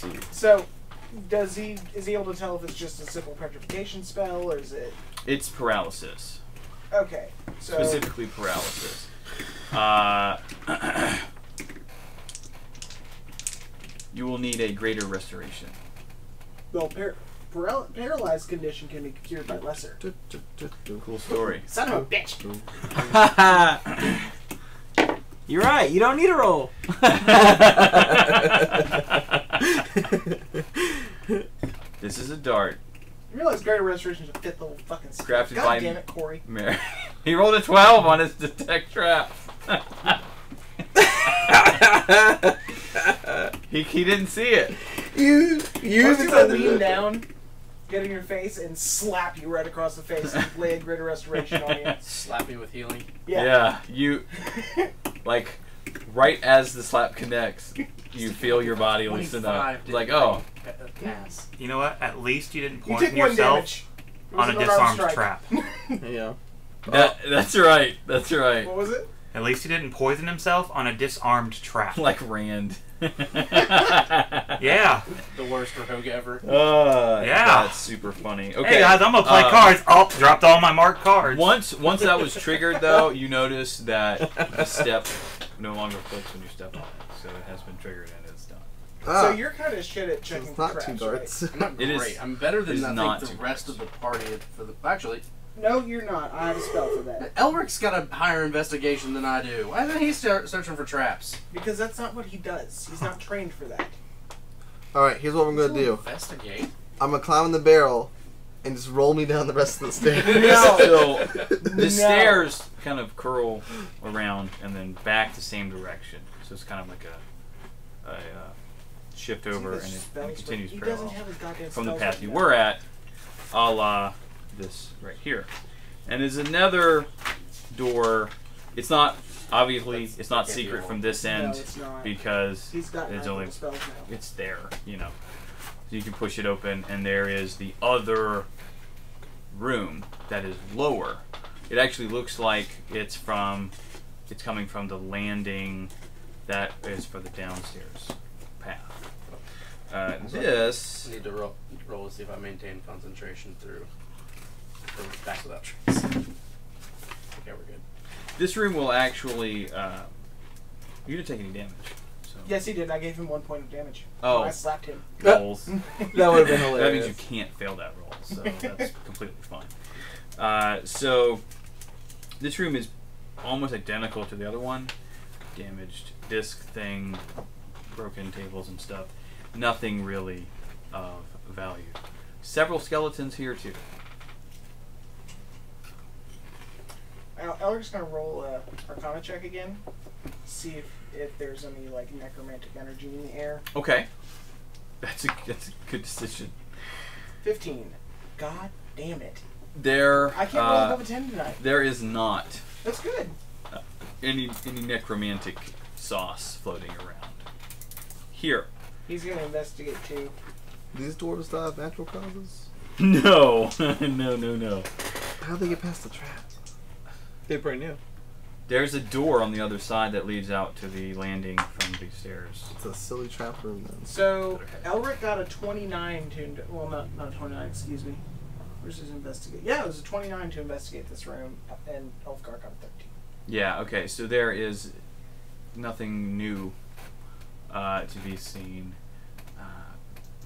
proceed. So, does he is he able to tell if it's just a simple petrification spell or is it It's paralysis, okay? So specifically paralysis. Uh, you will need a greater restoration. well, par- paral- paralyzed condition can be cured by lesser. Cool story. Son of a bitch! You're right. You don't need a roll. this is a dart. You realize greater restoration is a fifth level fucking skill. Crafted God by- damn it, Corey. Mary. he rolled a 12 on his detect trap. he, he didn't see it. you I you was gonna lean down, get in your face, and slap you right across the face and lay a greater restoration on you. Slap me with healing. Yeah. Yeah. you like right as the slap connects, you feel your body loosen up. It's like, oh, pa- Pass. You know what? At least you didn't you poison took one yourself damage. It was on a unarmed disarmed strike. trap. Yeah. that, that's right. That's right. What was it? At least he didn't poison himself on a disarmed trap. Like Rand. yeah. The worst rogue ever. Uh, Yeah. That's super funny. Okay. Hey guys, I'm gonna play uh, cards. Oh, dropped all my marked cards. Once once that was triggered, though, you notice that the step no longer clicks when you step on it. So it has been triggered and it's done. Ah, So you're kind of shit at so checking it's not for two traps, darts. I'm not It great. is- I'm better than is I not think the rest much. of the party. For the actually, Right? No, you're not. I have a spell for that. Elric's got a higher investigation than I do. Why isn't he start searching for traps? Because that's not what he does. He's not trained for that. All right. Here's what I'm gonna do. Investigate. I'm gonna climb in the barrel, and just roll me down the rest of the stairs. No. So the No. stairs kind of curl around and then back the same direction. So it's kind of like a, a uh, shift over and it, and it continues parallel doesn't have his goddamn from the path like you that. were at, a la this right here. And there's another door. It's not obviously That's- it's not secret from this end No, it's because He's got it's only now. it's there, you know. So you can push it open, and there is the other room that is lower. It actually looks like it's from, it's coming from the landing that is for the downstairs path. Uh, this, I need to roll, roll to see if I maintain concentration through. Through back without trace. Okay, we're good. this room will actually, uh, you didn't take any damage. So. Yes, he did. I gave him one point of damage. Oh. I slapped him. Rolls. that would have been hilarious. that means you can't fail that roll, so that's completely fine. Uh, so this room is almost identical to the other one. Damaged disc thing, broken tables and stuff. Nothing really of value. Several skeletons here too. El- Elric's gonna roll a Arcana check again. See if, if there's any like necromantic energy in the air. Okay, that's a that's a good decision. Fifteen. God damn it! There, I can't roll uh, above a ten tonight. there is not That's good. any any necromantic sauce floating around here. He's gonna investigate too. These dwarves still have natural causes. No, no, no, no. How do they get past the trap? They're brand new. There's a door on the other side that leads out to the landing from the stairs. It's a silly trap room then. So Elric got a twenty-nine to in- well, not not a twenty-nine. Excuse me. Where's his investigate? Yeah, it was a twenty-nine to investigate this room, and Elfgar got a thirteen. Yeah, okay, so there is nothing new uh, to be seen. Uh,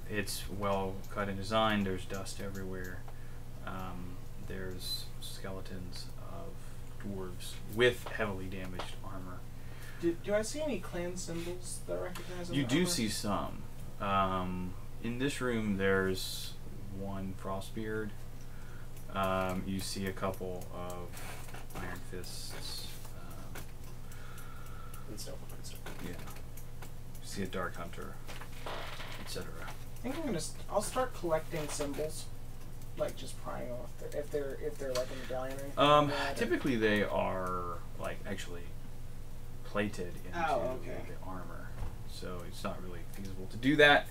it's well cut and designed, there's dust everywhere. Um, there's skeletons of dwarves with heavily damaged armor. Do, do I see any clan symbols that recognize? You do armor? see some. Um, in this room, there's one Frostbeard. Um, you see a couple of Iron Fists. Um, And so and so yeah. You see a Dark Hunter, etc. I think I'm gonna. St- I'll start collecting symbols, like just prying off the, if they're if they're like a medallion or anything. Um, like typically they are like actually plated into Oh, okay. the armor, so it's not really feasible to do that.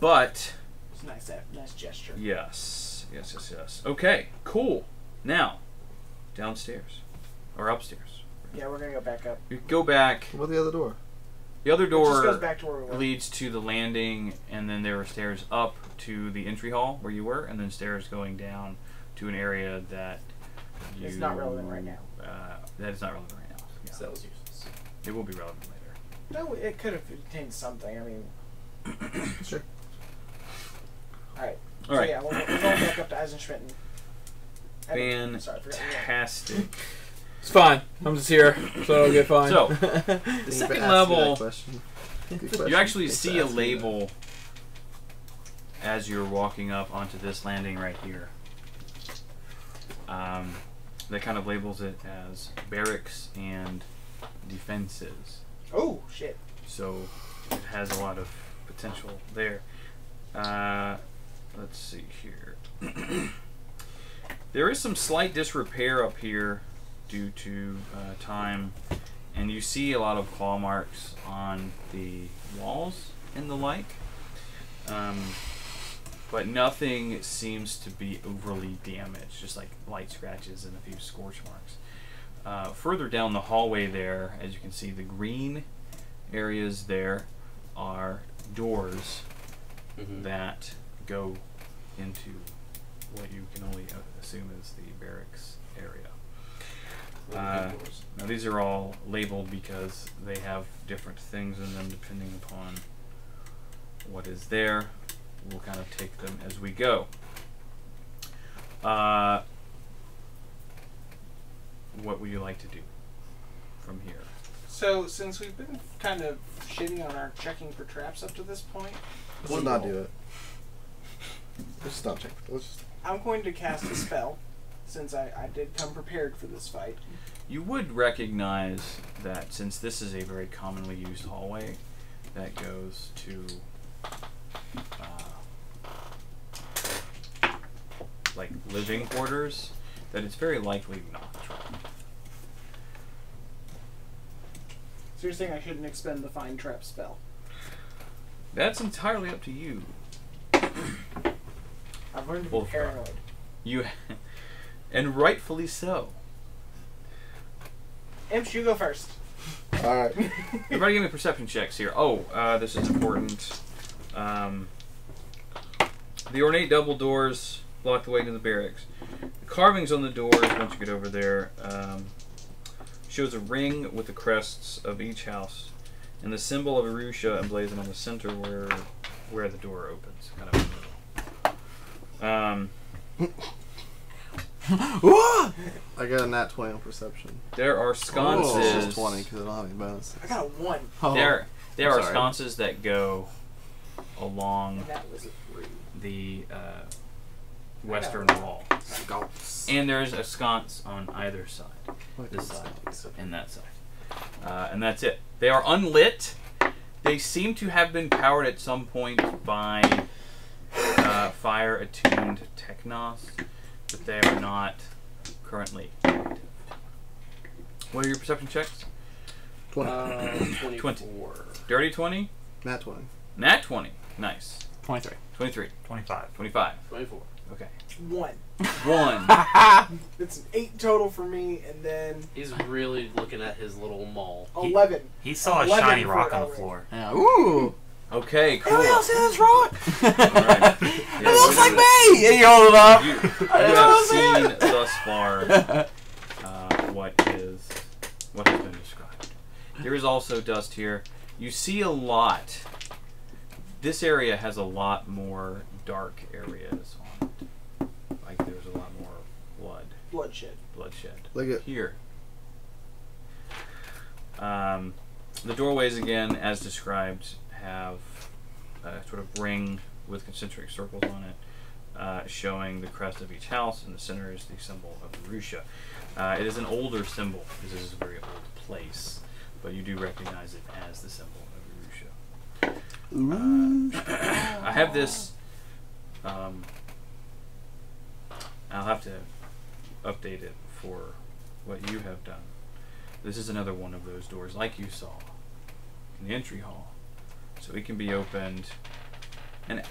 But It's a nice, uh, nice gesture. Yes, yes, yes, yes. Okay, cool. Now, downstairs or upstairs. Yeah, we're gonna go back up. You go back. What the other door? The other It just goes door back to where we leads to the landing, and then there are stairs up to the entry hall where you were, and then stairs going down to an area that you. It's not relevant right now. Uh, that is not relevant right now. Yeah. So that was useless. It will be relevant later. No, it could have contained something. I mean, Sure. all right. All so right. yeah, we're, we're going back up to Eisenschmitten. I mean, Fan- Sorry, I forgot. Yeah. Fantastic. It's fine. I'm just here, so it'll get fine. So, The second ask you that level, question. You actually Thanks see a label as you're walking up onto this landing right here. Um, that kind of labels it as barracks and defenses. Oh shit. So it has a lot of potential there. Uh, let's see here. there is some slight disrepair up here due to uh, time, and you see a lot of claw marks on the walls and the like. Um, but nothing seems to be overly damaged, just like light scratches and a few scorch marks. Uh, further down the hallway there, as you can see, the green areas there are doors Mhm. that go into what you can only uh, assume is the barracks area. Little Uh. Now these are all labeled because they have different things in them depending upon what is there. We'll kind of take them as we go. Uh, what would you like to do from here? So since we've been kind of shitting on our checking for traps up to this point, Let's just not do it. Let's just not check. Let's just. I'm going to cast a spell. Since I, I did come prepared for this fight. You would recognize that since this is a very commonly used hallway that goes to uh, like living quarters, that it's very likely not trapped. So you're saying I shouldn't expend the find trap spell? That's entirely up to you. I've learned to be paranoid. You, and rightfully so. Imps, you go first. All right. Everybody, give me perception checks here. Oh, uh, this is important. Um, the ornate double doors block the way to the barracks. The carvings on the doors, once you get over there, um, shows a ring with the crests of each house, and the symbol of Arusha emblazoned on the center where where the door opens, kind of in the middle. Um, I got a nat 20 on perception. there are Oh, sconces. it's just 20 because I don't have any bonuses. I got a one, Oh. There, there I'm are sorry. sconces that go along that was a three. the uh, western wall, Scouts. and there's a sconce on either side, Like this side and that side, uh, and that's it. They are unlit. They seem to have been powered at some point by uh, fire-attuned technos, but they are not currently active. What are your perception checks? 20. Uh, 20. Dirty 20? nat 20. Nat 20. Nice. 23. 23. 25. 25. 24. Okay. One. One. It's an eight total for me, and then He's really looking at his little mall. He- eleven. He saw a shiny rock on the floor. Yeah. Ooh. Okay, cool. Anybody else see this rock? Alright. It looks like me! And you hold it up. You, you I have don't seen thus far uh, what is what has been described. There is also dust here. You see a lot. This area has a lot more dark areas on it. Like there's a lot more blood, Bloodshed. bloodshed. Look at. here. Um, the doorways, again, as described, have a sort of ring with concentric circles on it, uh, showing the crest of each house, and the center is the symbol of Arusha. Uh, it is an older symbol because this is a very old place, but you do recognize it as the symbol of Arusha. Uh, I have this. Um, I'll have to update it for what you have done. This is another one of those doors, like you saw in the entry hall. So it can be opened, and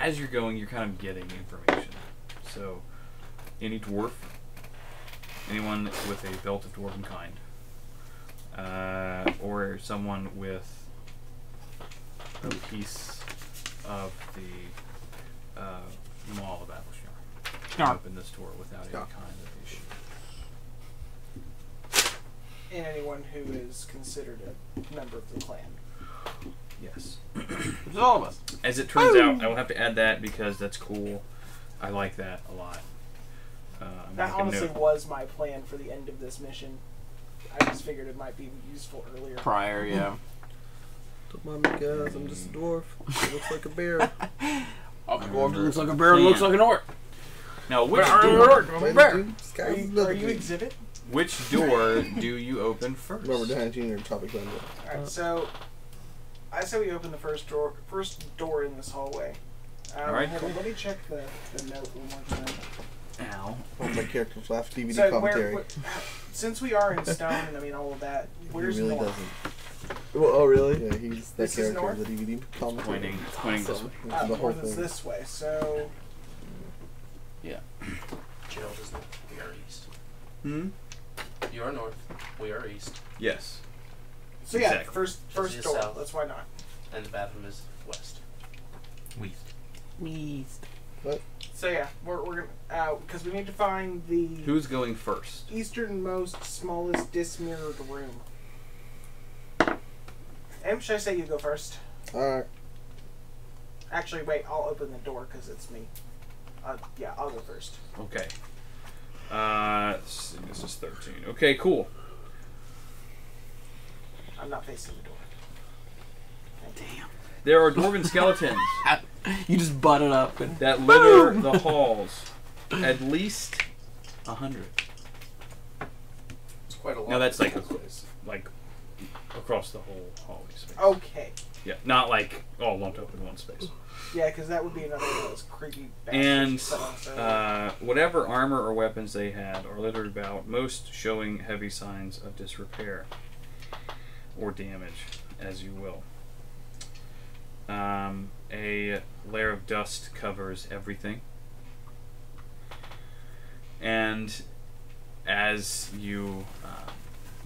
as you're going, you're kind of getting information. So, any dwarf, anyone with a belt of dwarven kind, uh, or someone with a piece of the uh, mall of Aflsnjar. Snark. Open this door without any kind of issue. And anyone who is considered a member of the clan. Yes. It's all of us. As it turns out, I will have to add that because that's cool. I like that a lot. Uh, I'm That honestly was my plan for the end of this mission. I just figured it might be useful earlier. Prior, yeah. Don't mind me, guys. I'm just a dwarf. It looks like a bear. Oh, the dwarf looks like a bear. Looks like an orc. Now, which door? Wait, bear. dude, this Are you, are you exhibit? Which door do you open first? Remember, Dan Jr. topic number. Alright, so I say we open the first door first door in this hallway. Um, Alright, hold on, cool. Let me check the, the note one more time. Ow. Oh, my character's laugh DVD So commentary. where, where, since we are in stone and I mean all of that, where's he really north? doesn't. Well, oh, really? Yeah, he's that This character of the DVD commentary. Pointing, pointing this way. It's Uh, the whole thing. this way. So Yeah. Gerald is north. We are east. Hmm. You are north. We are east. Yes. So yeah, Exactly. first first Just door. south. That's why not. And the bathroom is west. What? So yeah, we're we're gonna uh because we need to find the Who's going first? easternmost smallest dismirrored room. Em, should I say you go first? Alright. Actually, wait. I'll open the door because it's me. Uh, yeah, I'll go first. Okay. Uh, let's see, this is 13. Okay, cool. I'm not facing the door. Damn. There are dwarven skeletons You just butt it up and that litter the halls. At least a hundred. It's quite a lot. No, that's like like across the whole hallway space. Okay. Yeah, not like all lumped up in one space. Yeah, because that would be another one of those creepy. bastards And you said on, so- uh, whatever armor or weapons they had are littered about, most showing heavy signs of disrepair or damage, as you will. Um, a layer of dust covers everything. And as you, uh,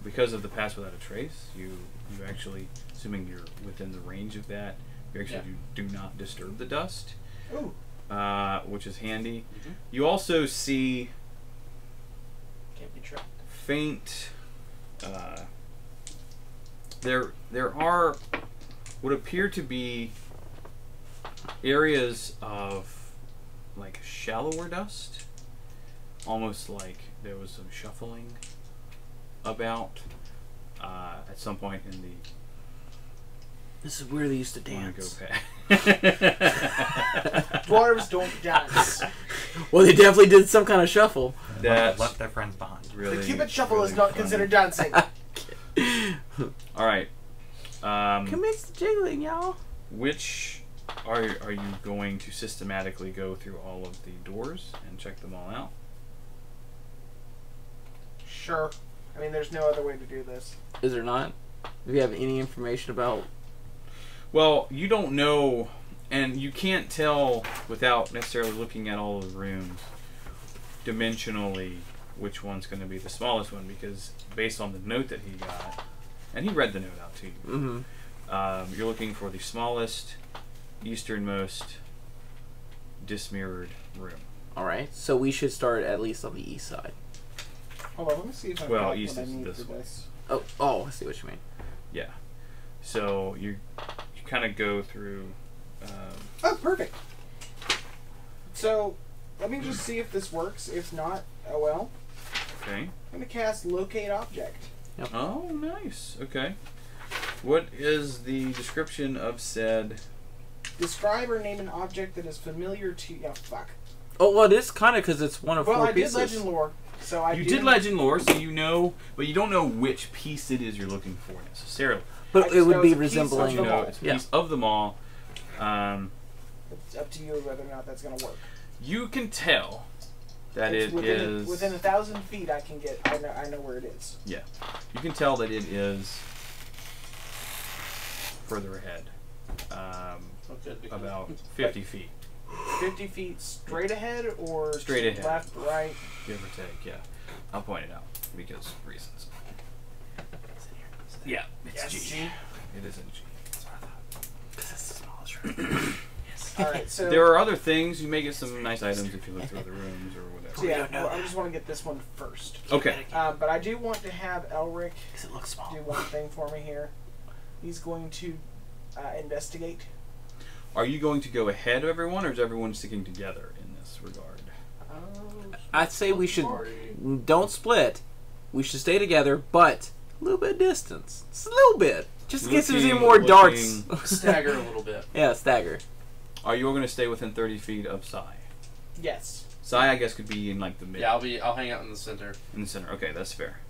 because of the pass without a trace, you you actually, assuming you're within the range of that, you actually do, do not disturb the dust uh, which is handy. Mhm. You also see Can't be tracked. faint. Uh, there, there are what appear to be areas of like shallower dust, almost like there was some shuffling about uh, at some point in the This is where they used to dance. past. Dwarves don't dance. Well, they definitely did some kind of shuffle. That left their friends behind. really the cupid shuffle really is not funny. considered dancing. All right. Um, Commits to jiggling, y'all. Which are are you going to systematically go through all of the doors and check them all out? sure. I mean, there's no other way to do this. Is there not? Do you have any information about? Well, you don't know, and you can't tell without necessarily looking at all of the rooms dimensionally which one's going to be the smallest one because based on the note that he got, and he read the note out to you, Mm-hmm. um, you're looking for the smallest, easternmost, dismirrored room. All right. So we should start at least on the east side. Hold on, let me see if I've Well, got east what I is need this for way. this. Oh, oh, I see what you mean. Yeah. So you you kind of go through. Um, Oh, perfect. So, let me just see if this works. If not, oh well. okay. I'm gonna cast Locate Object. Oh, nice. Okay. What is the description of said? Describe or name an object that is familiar to. Yeah, fuck. Oh, well, it is kind of because it's one of Well, four I pieces. did legend lore, so I you do- did legend lore, so you know, but you don't know which piece it is you're looking for necessarily. But it would be it's piece of resembling. the You know, it's a Yeah. piece of the mall. Um, It's up to you whether or not that's gonna work. you can tell that It's it within, is. within a thousand feet. I can get. I know. I know where it is. Yeah, you can tell that it is further ahead, um, good, because about 50 feet, Fifty feet straight ahead or Straight ahead. left, right. give or take. Yeah, I'll point it out because reasons. Yeah, it's Yes, G. G. It is in G. That's what I thought. All right, so There are other things. You may get some nice items if you look through other rooms or so whatever. yeah, don't well, I just want to get this one first. Okay. Um, but I do want to have Elric it looks do one thing for me here. He's going to uh, investigate. Are you going to go ahead of everyone, or is everyone sticking together in this regard? Um, I'd say we should Party. don't split. We should stay together, but a little bit of distance. Just a little bit. Just in case there's any Looking- more darts. Stagger a little bit. yeah, stagger. Are you all going to stay within 30 feet of Sai? yes. Sai, I guess, could be in like the mid, Yeah, I'll be. I'll hang out in the center. in the center. Okay, that's fair.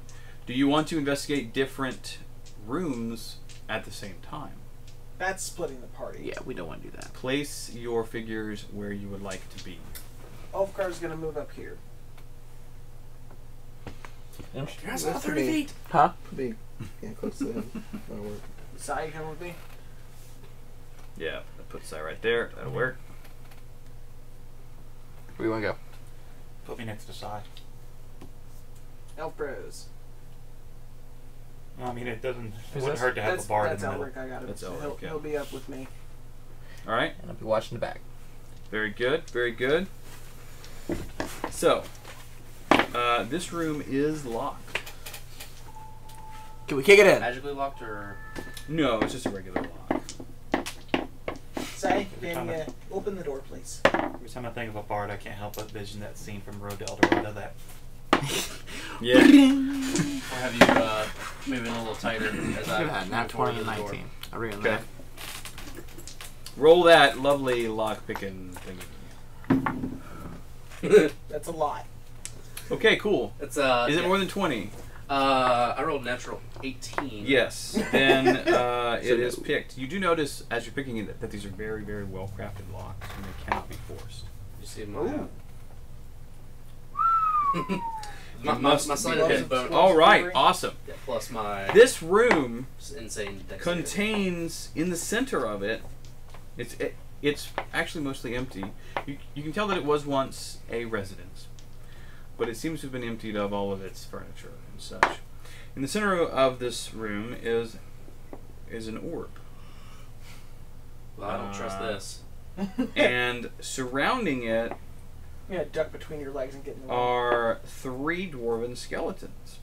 Do you want to investigate different rooms at the same time? That's splitting the party. Yeah, we don't want to do that. Place your figures where you would like to be. Ulfgar's going to move up here. That's not 30 feet. Huh? Be yeah, close to him. That'll work. Sai, you come with me. Yeah, that puts Sai right there. That'll work. Where you want to go? Put me next to side. Elf Bros. I mean, it doesn't. It wouldn't hurt to have that's a bar in that's the middle. Elric. I got it. That's Elric, he'll, yeah. he'll be up with me. All right. And I'll be watching the back. Very good. Very good. So, uh, this room is locked. Can we kick it in? Magically locked or No, it's just a regular lock. Sai, Every can time you I- open the door, please? Every time I think of a bard, I can't help but vision that scene from Road to El Dorado. That Yeah. or have you uh, moving a little tighter as Look I at that, nat 20 and the door? 19. I read Okay. that. Roll that lovely lock picking thingy. That's a lot. Okay, cool. It's uh. Is it yeah. more than 20? Uh, I rolled natural eighteen. Yes. Then uh, it So is picked. You do notice as you're picking it that, that these are very, very well crafted locks and they cannot be forced. You see my. Ooh. Uh, my, my, my be sleight of hand bonus. All right, Fingering. awesome. Yeah, plus my This room insane contains in the center of it. It's it, it's actually mostly empty. You, you can tell that it was once a residence, but it seems to have been emptied of all of its furniture and such. In the center of this room is is an orb, Well, I don't trust Uh, this. and surrounding it I'm duck between your legs and get in the way. are three dwarven skeletons.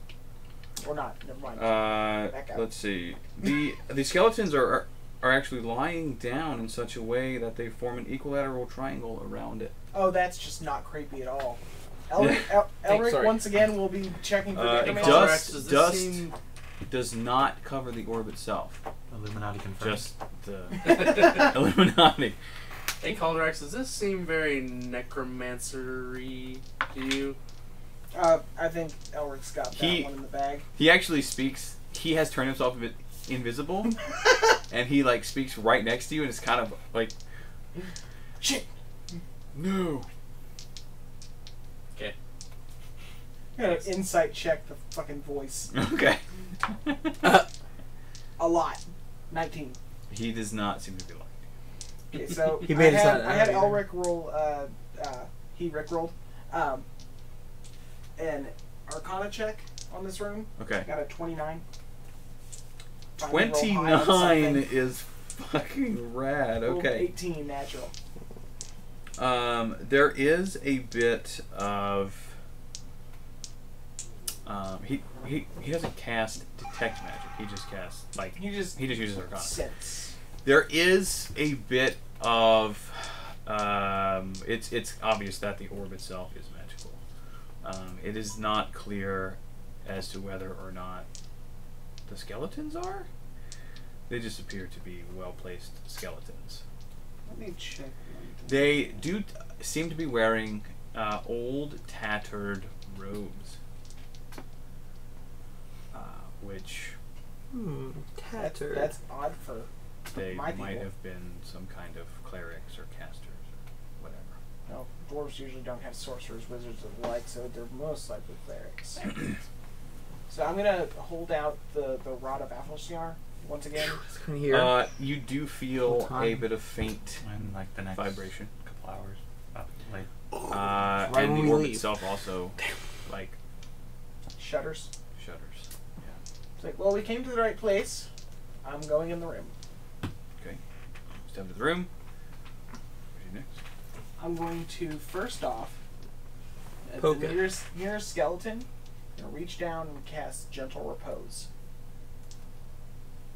or not. Never mind. Uh, Back up. let's see. The the skeletons are, are are actually lying down in such a way that they form an equilateral triangle around it. oh, that's just not creepy at all. Elric, El- Elric sorry. once again will be checking for Uh, the it information. does- does this dust- seem- Does not cover the orb itself, Illuminati confirmed. just the Illuminati. Hey, Caldrax, does this seem very necromancery to you? Uh, I think Elric's got that He- one in the bag. He actually speaks. He has turned himself a bit invisible, and he like speaks right next to you, and it's kind of like, Shit. no. Okay. I gotta insight check the fucking voice. Okay. A lot. 19. he does not seem to be like. Okay, so He made I us had, I had. Elric roll, uh, uh, he Rick rolled, um, an Arcana check on this room. Okay. Got a 29. Finally roll high on Twenty-nine is fucking rad. Okay. 18 natural. Um, there is a bit of. Um, he, he he doesn't cast detect magic. He just casts like He just he just uses arcana. sense. There is a bit of. Um, it's it's obvious that the orb itself is magical. Um, it is not clear as to whether or not the skeletons are. They just appear to be well placed skeletons. Let me check. They do seem to be wearing uh, old, tattered robes, which Hmm. That's, Tattered. that's odd for. they My might people. have been some kind of clerics or casters or whatever. No, dwarves usually don't have sorcerers, wizards, and the like, so they're most likely clerics. so I'm gonna hold out the the rod of Athelsnar once again. Couldn't. Uh, you do feel a bit of faint in like the next vibration, couple hours. Like, uh, Right and when the we orb leave. itself also like Shudders. Shudders. It's like, well, we came to the right place. I'm going in the room. Okay, step into the room. I'm going to first off at Poke the it. nearest nearest skeleton. I'm gonna reach down and cast gentle repose,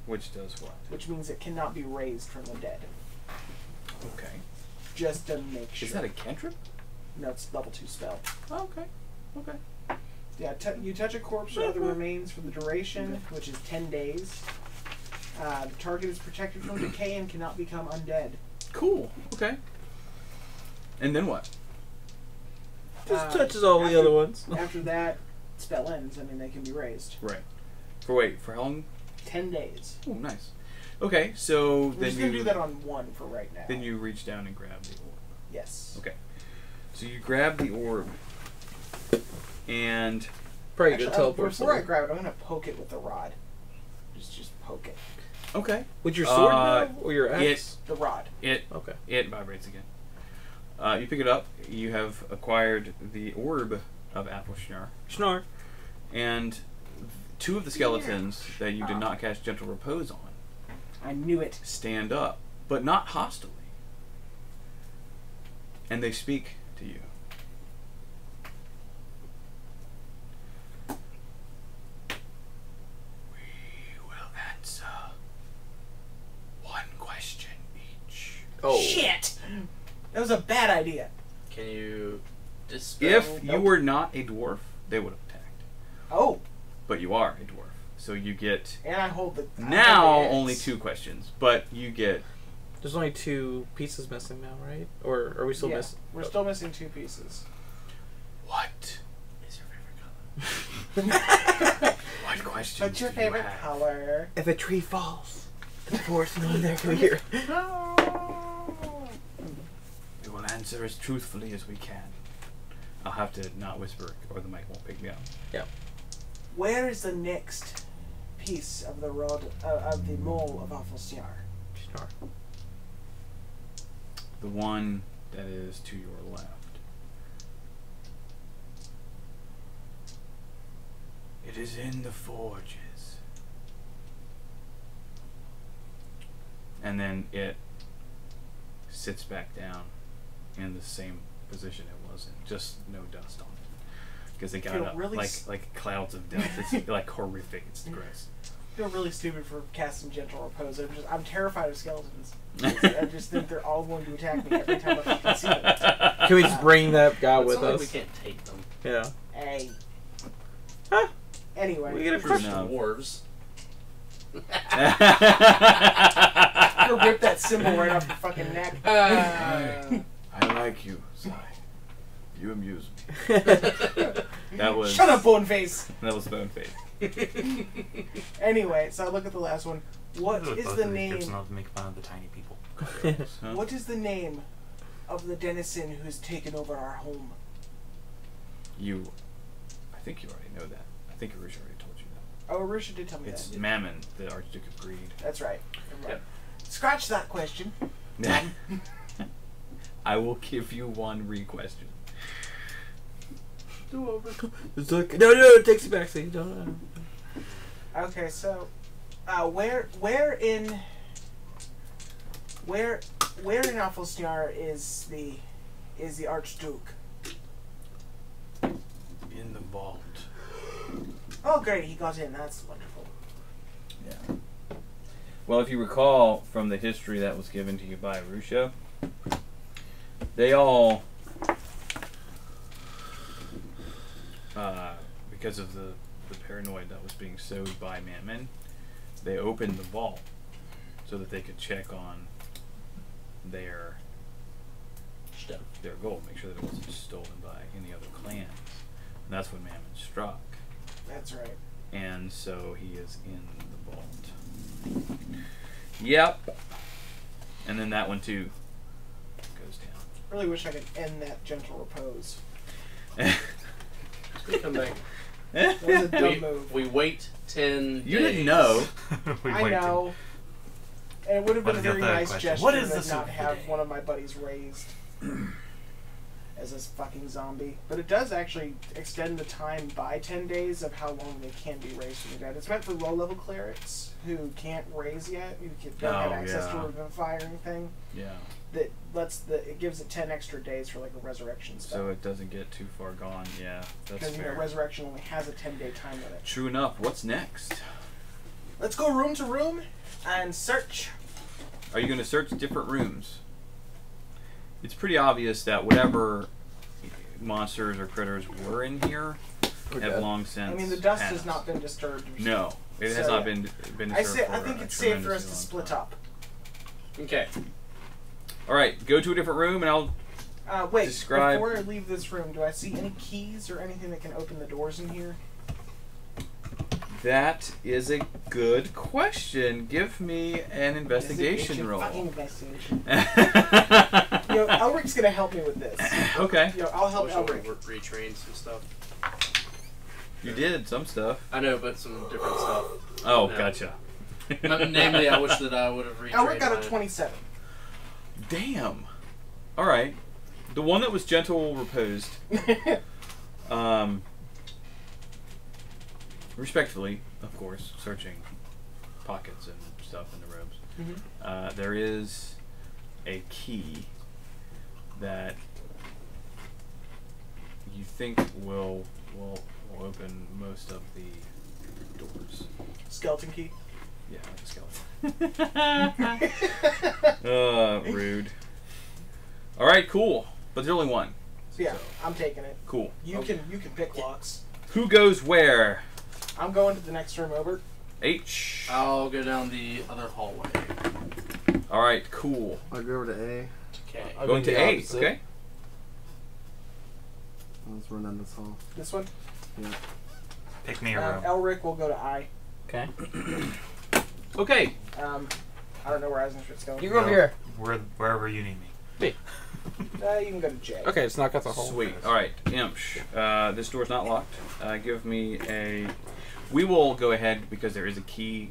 Which does what? which means it cannot be raised from the dead. Okay. Just to make sure. Is that a cantrip? no? It's level two spell. Oh, okay. Okay. Yeah, t- you touch a corpse or other remains for the duration, which is 10 days. Uh, the target is protected from decay and cannot become undead. Cool. Okay. And then what? Just Uh, touches all the other ones. After that, spell ends. I mean, they can be raised. Right. For wait, for how long? 10 days. Oh, nice. Okay, so We're then just going to you do that on one for right now. then you reach down and grab the orb. Yes. Okay. So you grab the orb, and Probably Actually, good uh, teleport. before I grab it, I'm going to poke it with the rod. Just, just poke it. okay, With your sword Uh, now? or your axe? The rod. it Okay. it vibrates again. Uh, you pick it up. You have acquired the orb of Aflsnjar, Schnar. and two of the skeletons that you did not cast gentle repose on I knew it. stand up, but not hostily. and they speak to you. We will answer one question each. Oh. Shit! That was a bad idea. Can you dispel? If you were not a dwarf, they would have attacked. Oh, But you are a dwarf, so you get and I hold the. I now hold the only two questions, but you get There's only two pieces missing now, right? Or are we still Yeah, missing? We're still missing two pieces. what is your favorite color? what question? What's your do you favorite have? color? If a tree falls, the forest no one there can hear. We will answer as truthfully as we can. I'll have to not whisper, or the mic won't pick me up. Yeah. Where is the next piece of the rod uh, of the mole of Aflsnjar? Schnar. The one that is to your left. It is in the forges. And then it sits back down in the same position it was in, just no dust on it. Because they got Feel up really like s- like clouds of dust. It's like horrific. It's gross. I feel really stupid for casting gentle repose. I'm just I'm terrified of skeletons. I just think they're all going to attack me every time I fucking see them. Can we just bring that guy It's with not like us? we can't take them. Yeah. Hey. Huh? Anyway, We get a True question. enough. Dwarves. Go rip that symbol right off your fucking neck. I uh. Like you, Si. You amuse me. That was Shut up, Boneface. That was Bone Face. Anyway, so I look at the last one. What Both is of the name? not to make fun of the tiny people. Huh? What is the name of the denizen who has taken over our home? You, I think you already know that. I think Arisha already told you that. Oh, Arisha did tell me It's that. Mammon, the Archduke of Greed. That's right. Never. Yep. Scratch that question. I will give you one re-question. Do over. It's like, no, no, it takes you back. See, no, no. Okay, so uh, where where in where where in Aflsnjar is the is the Archduke? In the vault. Oh, great, he got in. That's wonderful. Yeah. Well, if you recall from the history that was given to you by Arusha, they all, uh, because of the, the paranoid that was being sowed by Mammon, they opened the vault so that they could check on their Stuff. their gold, make sure that it wasn't stolen by any other clans. And that's when Mammon struck. That's right. And so he is in the vault. Yep. And then that one too goes Really wish I could end that gentle repose. down. We come back. That was a dumb we, move. we wait ten. you days. didn't know. we I waited. know. And it would have been a very nice question? gesture What is to the not have today? one of my buddies raised. as this fucking zombie. But it does actually extend the time by 10 days of how long they can be raised from the dead. It's meant for low level clerics who can't raise yet, who can- don't have Oh, access yeah. to a revivifiring thing. Yeah. That lets the it gives it 10 extra days for like a resurrection So it doesn't get too far gone. Yeah, that's Because you know resurrection only has a 10 day time limit. True enough. What's next? Let's go room to room and search. Are you going to search different rooms? It's pretty obvious that whatever monsters or critters were in here We're have dead. long since. I mean, the dust passed. has not been disturbed. No, it has not yeah. been been. I disturbed say I think a it's safe for us to split time. up. Okay. All right, go to a different room, and I'll. Uh, wait, Describe- before I leave this room, do I see any keys or anything that can open the doors in here? That is a good question. Give me an investigation roll. Fucking investigation. okay. Yo, Elric's gonna help me with this. Okay. Yo, I'll help Wish Elric. would retrain some stuff. You did some stuff. I know, but some different stuff. Oh, No. gotcha. Namely, I wish that I would have retrained. Elric got a 27. Damn. All right. The one that was gentle reposed. Um. Respectfully, of course, searching pockets and stuff in the robes. Mhm. Uh, there is a key that you think will will will open most of the doors. Skeleton key. Yeah, like a skeleton. uh, rude. All right, cool. But there's only one. So yeah, I'm taking it. Cool. You Okay. can you can pick locks. Who goes where? I'm going to the next room over. H. I'll go down the other hallway. All right, cool. I'll go over to A. Okay. I'll Going to the A. opposite. Okay. Let's run down this hall. This one. Yeah. Pick me a Uh, room. Elric will go to I. Okay. Okay. Um, I don't know where Eisenschmidt's going. You go over here. Where, wherever you need me. Uh, you can go to J. Okay, it's not got the hole. Sweet. All right, Imsh. Uh, this door's not locked. Uh, give me a. We will go ahead because there is a key,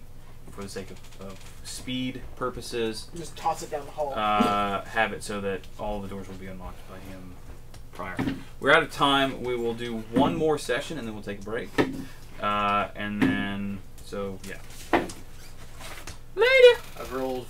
for the sake of, of speed purposes. Just toss it down the hall. Uh, have it so that all the doors will be unlocked by him prior. We're out of time. We will do one more session and then we'll take a break. Uh, and then so yeah. Later. I've rolled